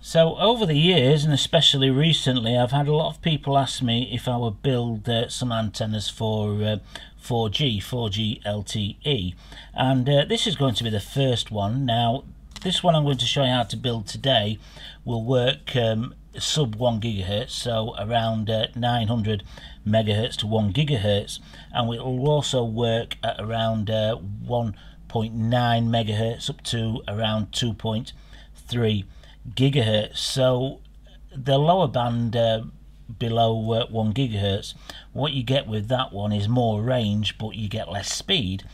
So over the years, and especially recently, I've had a lot of people ask me if I would build uh, some antennas for uh, 4G, 4G LTE. And uh, this is going to be the first one. Now, this one I'm going to show you how to build today will work um, sub 1 gigahertz, so around uh, 900 megahertz to 1 gigahertz, and it will also work at around uh, 1.9 megahertz up to around 2.3 gigahertz. So the lower band uh, below uh, 1 gigahertz, what you get with that one is more range, but you get less speed.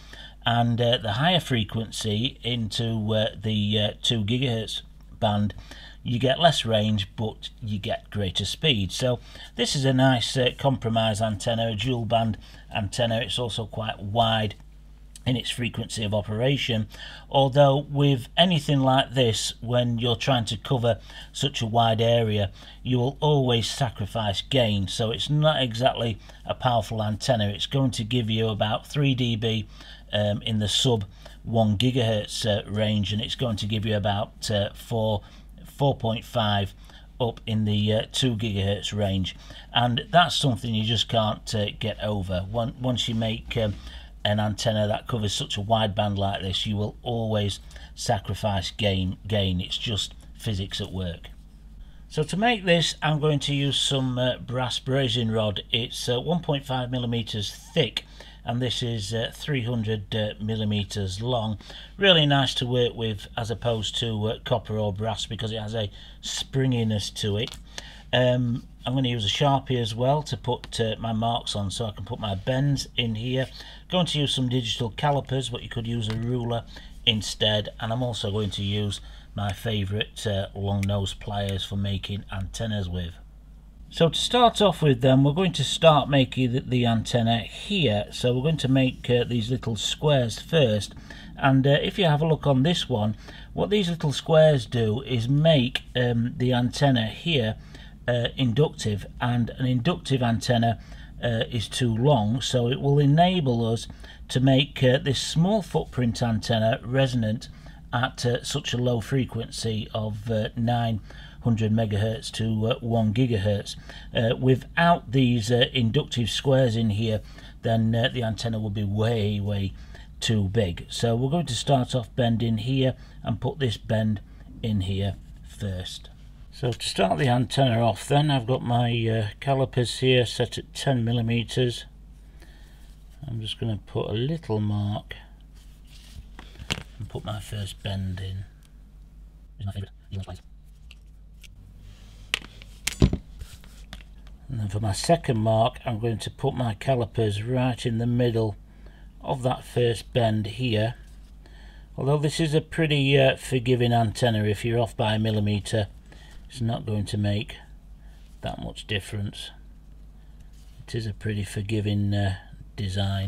And uh, the higher frequency into uh, the uh, 2 gigahertz band, you get less range, but you get greater speed. So this is a nice uh, compromise antenna, a dual band antenna. It's also quite wide in its frequency of operation. Although with anything like this, when you're trying to cover such a wide area, you will always sacrifice gain. So it's not exactly a powerful antenna. It's going to give you about 3 dB um, in the sub 1 gigahertz uh, range, and it's going to give you about uh, 4 4.5 up in the uh, 2 gigahertz range and that's something you just can't uh, get over once you make um, an antenna that covers such a wide band like this you will always sacrifice gain gain. It's just physics at work. So to make this I'm going to use some uh, brass brazing rod. It's uh, 1.5 millimeters thick and this is uh, 300 uh, millimeters long. Really nice to work with as opposed to uh, copper or brass because it has a springiness to it um, I'm going to use a sharpie as well to put uh, my marks on so I can put my bends in here. I'm going to use some digital calipers but you could use a ruler instead. And I'm also going to use my favourite uh, long nose pliers for making antennas with. So to start off with then we're going to start making the, the antenna here. So we're going to make uh, these little squares first. And uh, if you have a look on this one what these little squares do is make um, the antenna here uh, inductive and an inductive antenna uh, is too long so it will enable us to make uh, this small footprint antenna resonant at uh, such a low frequency of 9 100 megahertz to uh, 1 gigahertz. Uh, without these uh, inductive squares in here, then uh, the antenna will be way, way too big. So we're going to start off bending here and put this bend in here first. So to start the antenna off then, I've got my uh, calipers here set at 10 millimeters. I'm just going to put a little mark and put my first bend in. And then for my second mark I'm going to put my calipers right in the middle of that first bend here although this is a pretty uh, forgiving antenna if you're off by a millimeter it's not going to make that much difference it is a pretty forgiving uh, design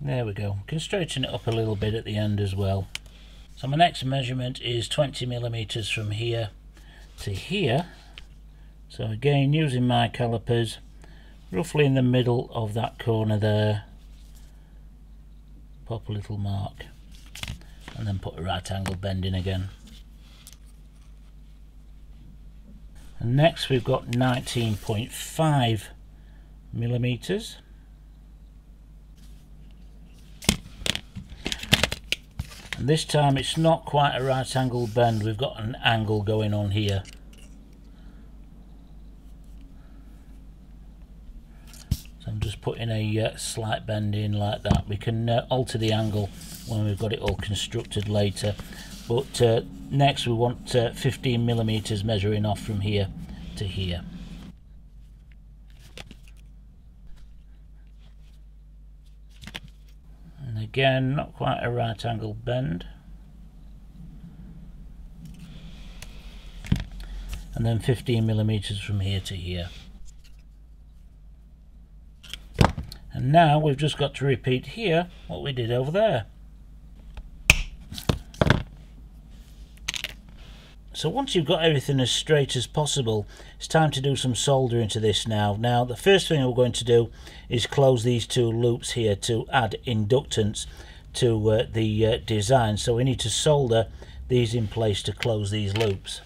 There we go. can straighten it up a little bit at the end as well. So my next measurement is 20 millimeters from here to here. So again, using my calipers, roughly in the middle of that corner there, pop a little mark, and then put a right angle bend in again. And next we've got 19.5 millimeters. And this time it's not quite a right angle bend, we've got an angle going on here. So I'm just putting a uh, slight bend in like that. We can uh, alter the angle when we've got it all constructed later. But uh, next we want uh, 15 millimeters measuring off from here to here. And again not quite a right angle bend and then 15 millimeters from here to here and now we've just got to repeat here what we did over there So once you've got everything as straight as possible, it's time to do some soldering to this now. Now the first thing we're going to do is close these two loops here to add inductance to uh, the uh, design. So we need to solder these in place to close these loops.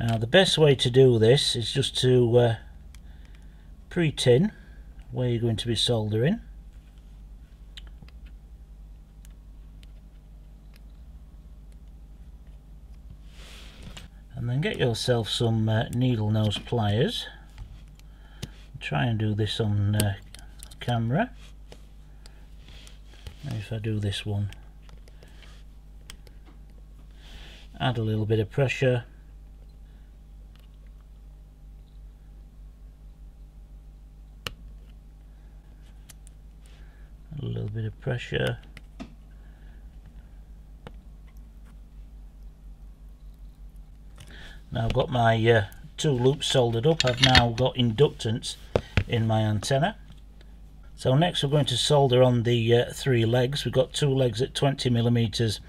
Now the best way to do this is just to uh, pre-tin where you're going to be soldering. And then get yourself some uh, needle nose pliers. Try and do this on uh, camera. If I do this one add a little bit of pressure a little bit of pressure Now I've got my uh, two loops soldered up. I've now got inductance in my antenna. So next we're going to solder on the uh, three legs. We've got two legs at 20 millimeters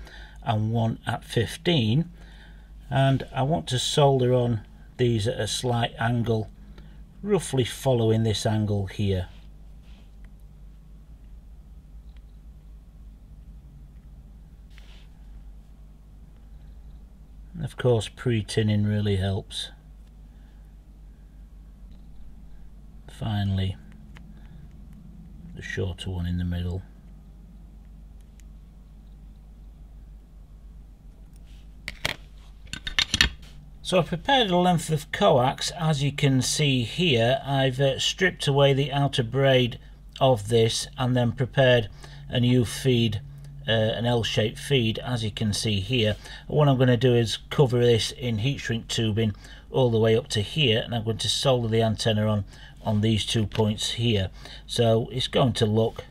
and one at 15. And I want to solder on these at a slight angle, roughly following this angle here. Of course pre-tinning really helps. Finally, the shorter one in the middle. So I've prepared a length of coax as you can see here I've uh, stripped away the outer braid of this and then prepared a new feed uh, an L-shaped feed as you can see here. What I'm going to do is cover this in heat shrink tubing all the way up to here and I'm going to solder the antenna on on these two points here. So it's going to look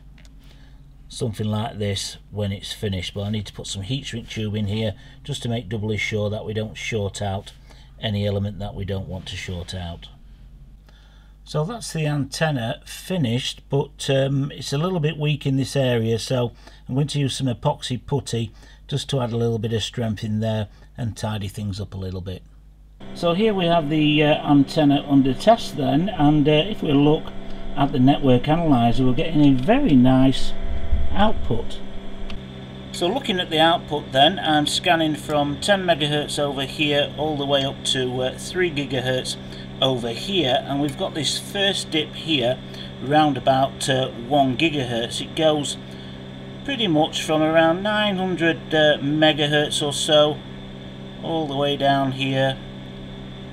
something like this when it's finished but I need to put some heat shrink tube in here just to make doubly sure that we don't short out any element that we don't want to short out. So that's the antenna finished, but um, it's a little bit weak in this area, so I'm going to use some epoxy putty just to add a little bit of strength in there and tidy things up a little bit. So here we have the uh, antenna under test then, and uh, if we look at the network analyzer, we're getting a very nice output. So looking at the output then, I'm scanning from 10 megahertz over here all the way up to uh, 3 gigahertz over here and we've got this first dip here round about uh, 1 gigahertz. It goes pretty much from around 900 uh, megahertz or so all the way down here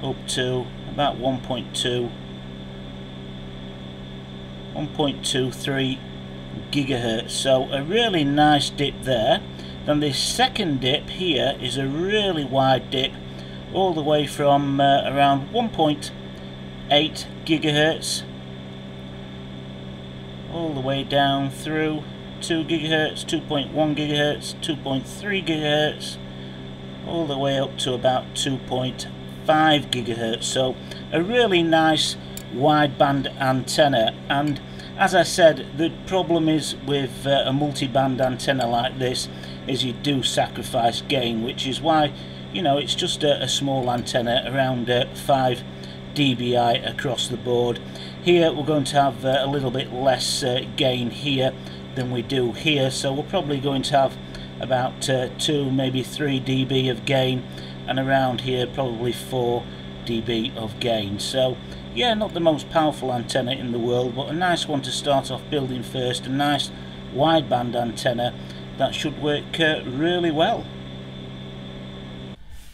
up to about 1.2 1.23 gigahertz. So a really nice dip there. Then this second dip here is a really wide dip all the way from uh, around 1.8 gigahertz all the way down through 2 gigahertz, 2.1 gigahertz, 2.3 gigahertz, all the way up to about 2.5 gigahertz. So a really nice wideband antenna and as I said the problem is with uh, a multi-band antenna like this is you do sacrifice gain which is why you know it's just a, a small antenna around uh, 5 dBi across the board. Here we're going to have uh, a little bit less uh, gain here than we do here so we're probably going to have about uh, 2 maybe 3 dB of gain and around here probably 4 dB of gain. So yeah not the most powerful antenna in the world but a nice one to start off building first a nice wideband antenna that should work uh, really well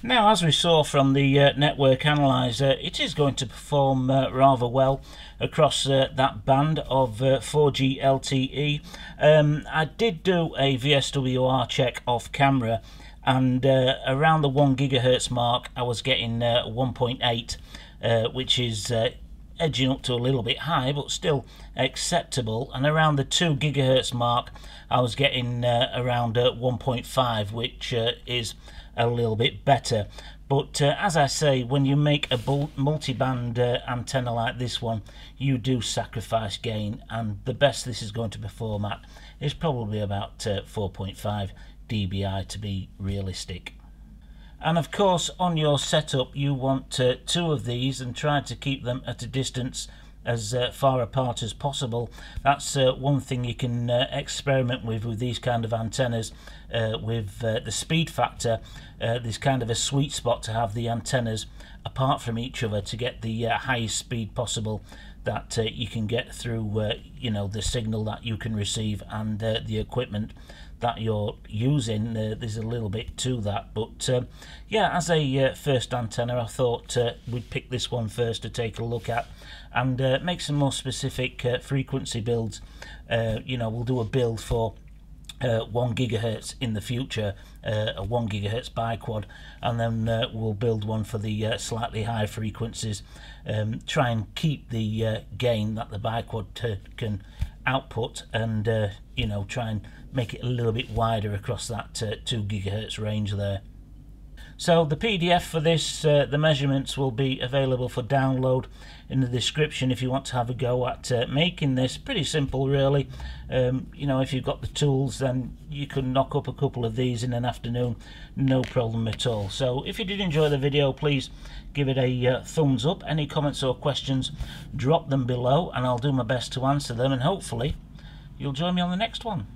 now, as we saw from the uh, network analyzer, it is going to perform uh, rather well across uh, that band of 4G uh, LTE. Um, I did do a VSWR check off camera, and uh, around the 1 gigahertz mark, I was getting uh, 1.8, which is edging up to a little bit high, but still acceptable. And around the 2 gigahertz mark, I was getting around 1.5, which is a little bit better. But uh, as I say, when you make a multi-band uh, antenna like this one, you do sacrifice gain, and the best this is going to perform at is probably about uh, 4.5 dBi to be realistic. And of course, on your setup, you want uh, two of these and try to keep them at a distance as uh, far apart as possible. That's uh, one thing you can uh, experiment with with these kind of antennas. Uh, with uh, the speed factor, uh, there's kind of a sweet spot to have the antennas apart from each other to get the highest speed possible that uh, you can get through, uh, you know, the signal that you can receive and uh, the equipment that you're using. there's a little bit to that, but yeah, as a first antenna, I thought we'd pick this one first to take a look at and uh, make some more specific uh, frequency builds. Uh, you know, we'll do a build for uh, 1 gigahertz in the future, uh, a 1 gigahertz biquad, and then uh, we'll build one for the uh, slightly higher frequencies. Um, try and keep the uh, gain that the biquad can output, and you know, try and make it a little bit wider across that 2 gigahertz range there. So the PDF for this, uh, the measurements will be available for download in the description if you want to have a go at uh, making this. Pretty simple really. Um, you know, if you've got the tools then you can knock up a couple of these in an afternoon, no problem at all. So if you did enjoy the video, please give it a uh, thumbs up. Any comments or questions, drop them below and I'll do my best to answer them and hopefully you'll join me on the next one.